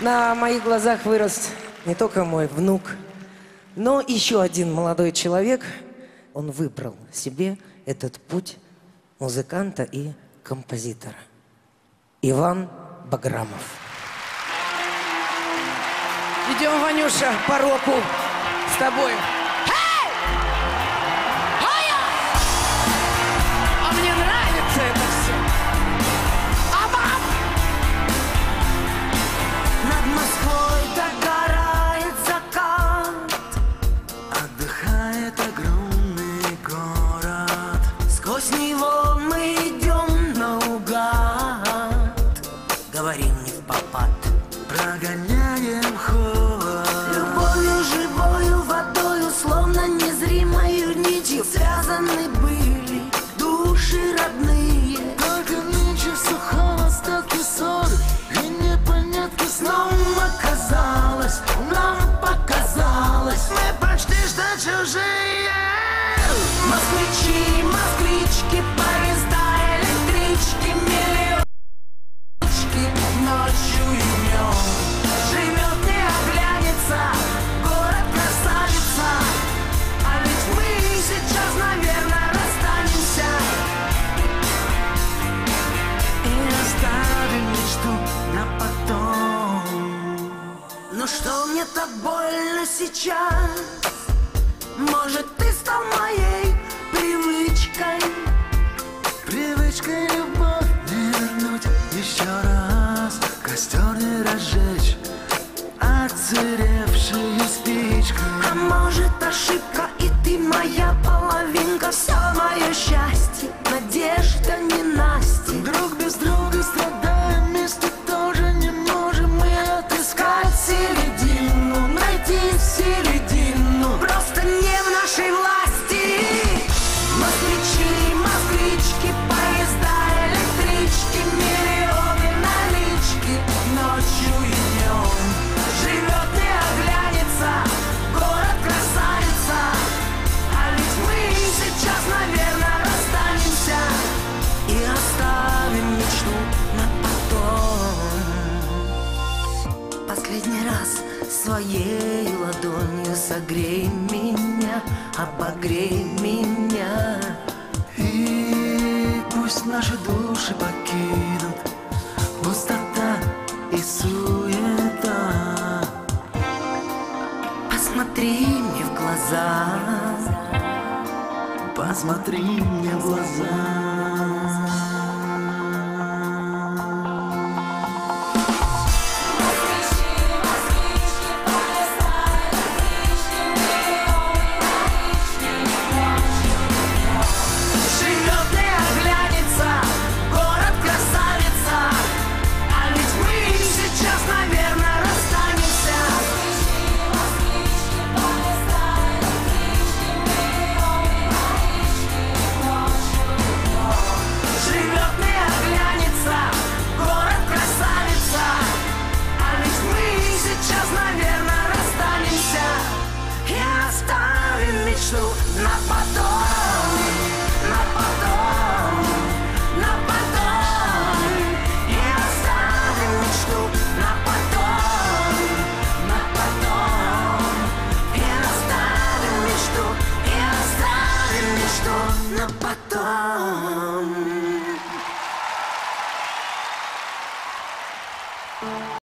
На моих глазах вырос не только мой внук, но еще один молодой человек. Он выбрал себе этот путь музыканта и композитора. Иван Баграмов. Идем, Ванюша, по року с тобой. Прогоняем Любовью живою водою Словно незримою нитью Связаны были души родные. Только нынче в сухом остатке И непонятки сном оказалось Нам показалось. Мы почти что чужие. Москвичи, Ну что мне так больно сейчас? Может, ты стал моей привычкой? Привычкой любовь не вернуть еще раз Костер не разжечь отсыревшей спичкой А может, ошибка и ты моя половинка Последний раз своей ладонью согрей меня, обогрей меня. И пусть наши души покинут пустота и суета. Посмотри мне в глаза, посмотри мне в глаза. na patão.